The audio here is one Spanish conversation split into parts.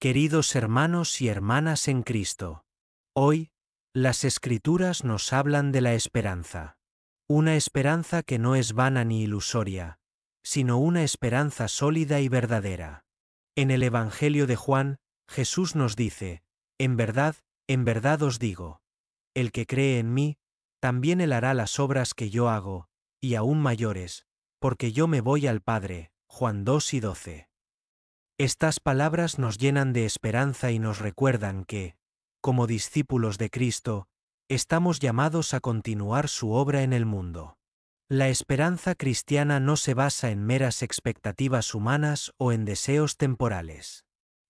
Queridos hermanos y hermanas en Cristo, hoy, las escrituras nos hablan de la esperanza. Una esperanza que no es vana ni ilusoria, sino una esperanza sólida y verdadera. En el Evangelio de Juan, Jesús nos dice, En verdad, en verdad os digo, el que cree en mí, también él hará las obras que yo hago, y aún mayores, porque yo me voy al Padre. Juan 2 y 12. Estas palabras nos llenan de esperanza y nos recuerdan que, como discípulos de Cristo, estamos llamados a continuar su obra en el mundo. La esperanza cristiana no se basa en meras expectativas humanas o en deseos temporales.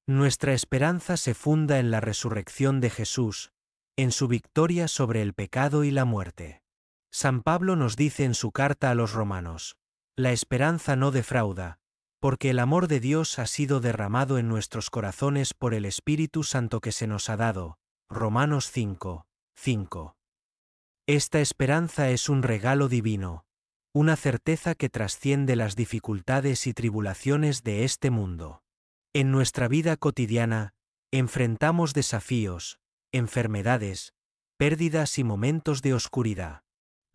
Nuestra esperanza se funda en la resurrección de Jesús, en su victoria sobre el pecado y la muerte. San Pablo nos dice en su carta a los romanos, la esperanza no defrauda, porque el amor de Dios ha sido derramado en nuestros corazones por el Espíritu Santo que se nos ha dado. Romanos 5, 5. Esta esperanza es un regalo divino, una certeza que trasciende las dificultades y tribulaciones de este mundo. En nuestra vida cotidiana, enfrentamos desafíos, enfermedades, pérdidas y momentos de oscuridad.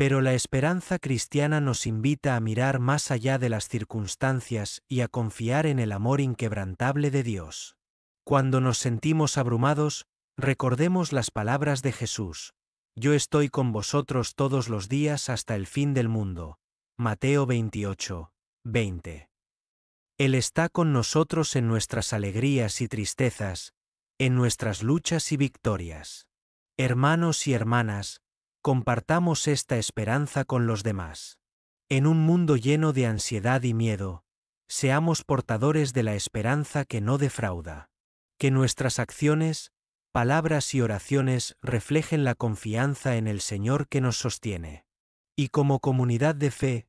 Pero la esperanza cristiana nos invita a mirar más allá de las circunstancias y a confiar en el amor inquebrantable de Dios. Cuando nos sentimos abrumados, recordemos las palabras de Jesús. Yo estoy con vosotros todos los días hasta el fin del mundo. Mateo 28, 20. Él está con nosotros en nuestras alegrías y tristezas, en nuestras luchas y victorias. Hermanos y hermanas, compartamos esta esperanza con los demás. En un mundo lleno de ansiedad y miedo, seamos portadores de la esperanza que no defrauda. Que nuestras acciones, palabras y oraciones reflejen la confianza en el Señor que nos sostiene. Y como comunidad de fe,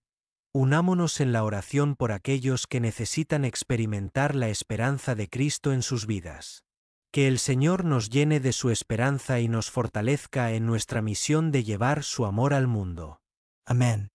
unámonos en la oración por aquellos que necesitan experimentar la esperanza de Cristo en sus vidas. Que el Señor nos llene de su esperanza y nos fortalezca en nuestra misión de llevar su amor al mundo. Amén.